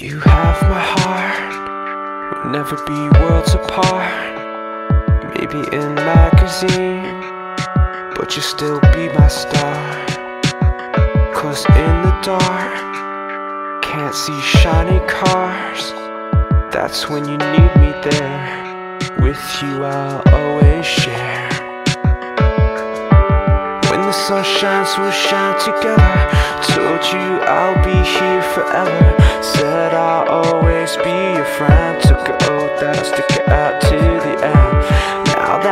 You have my heart, we'll never be worlds apart. Maybe in magazine, but you'll still be my star. Cause in the dark, can't see shiny cars. That's when you need me there. With you, I'll always share. When the sun shines, we'll shine together. Told you I'll be here forever.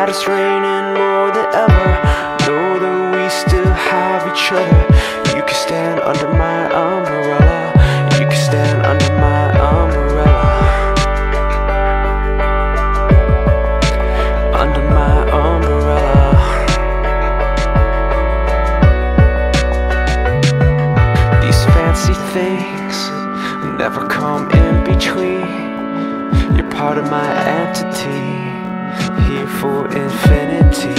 That it's raining more than ever, know that we still have each other. You can stand under my umbrella. You can stand under my umbrella. Under my umbrella. These fancy things never come in between. You're part of my entity, for infinity.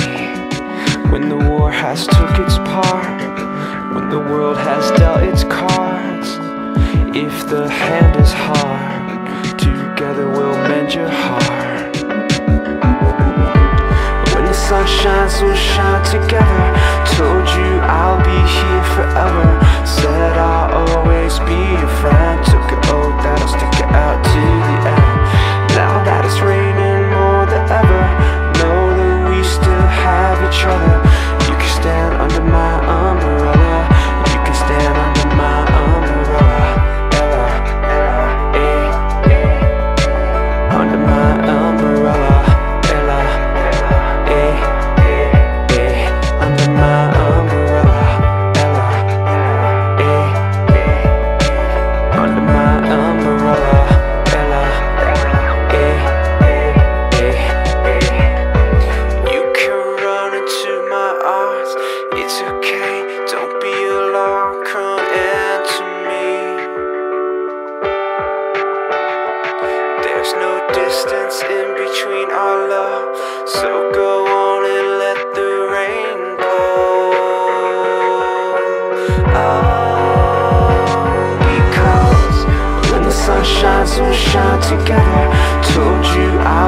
When the war has took its part, when the world has dealt its cards, if the hand is hard, together we'll mend your heart. When the sun shines, we'll shine together. Told you sun we'll shine together. Told you I'll